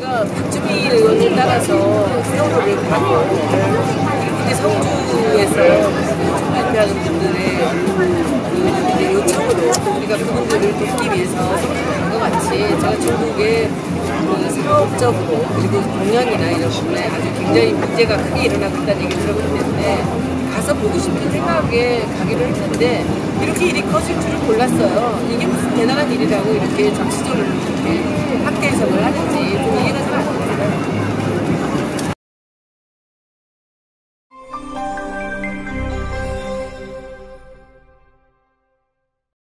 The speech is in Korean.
우리가 박주미 의원을 따라서 세월호를 가고 이제 성주에서 발표하는 분들의 그 요청으로 우리가 그분들을 돕기 위해서 성주과 같이 제가 중국에 그 사업적으로 그리고 공연이나 이런 부분에 아주 굉장히 문제가 크게 일어나고 있다는 얘기를 들었기 때문에 가서 보고 싶은 생각에 가기로 했는데 이렇게 일이 커질 줄은 몰랐어요. 이게 무슨 대단한 일이라고 이렇게 정치적으로